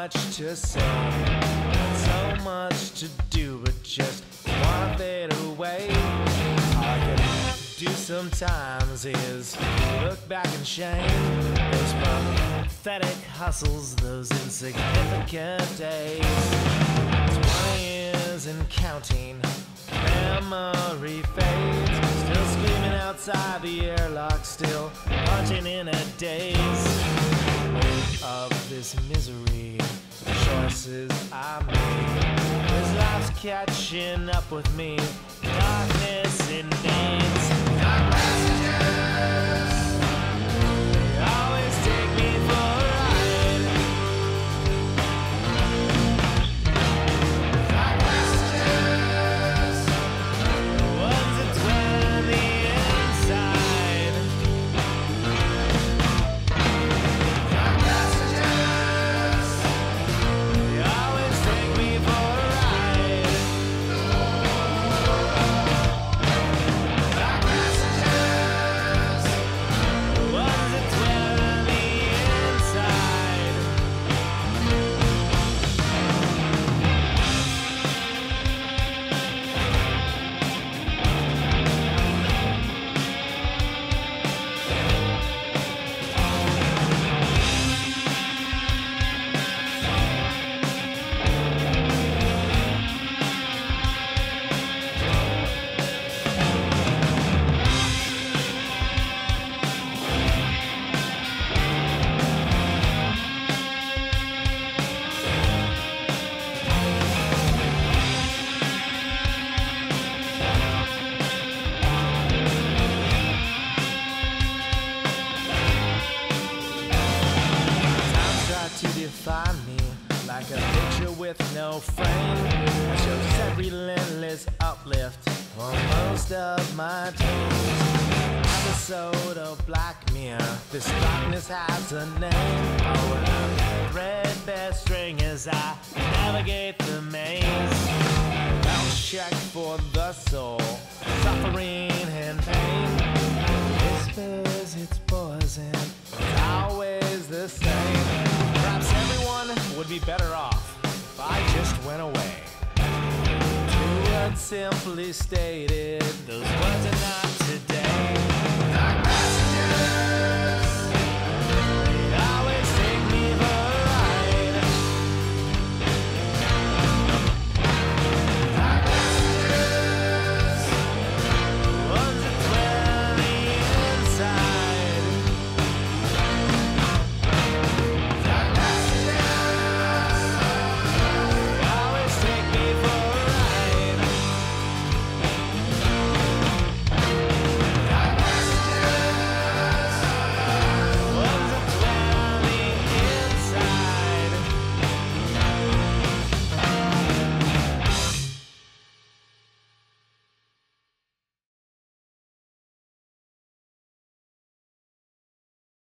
much to say, so much to do, but just wanna fade away. All I can do sometimes is look back and shame those pathetic hustles, those insignificant days. Twenty years and counting, memory fades. Still screaming outside the airlock, still punching in a daze of this misery. The choices I made. This life's catching up with me. Darkness invades. Frame. It shows every relentless uplift on most of my days. Episode of Black Mirror. This darkness has a name. Oh, a threadbare string as I navigate the maze. Health check for the soul, suffering and pain. Whispers its poison, it's always the same. Perhaps everyone would be better off went away. Simply stated, those words are not.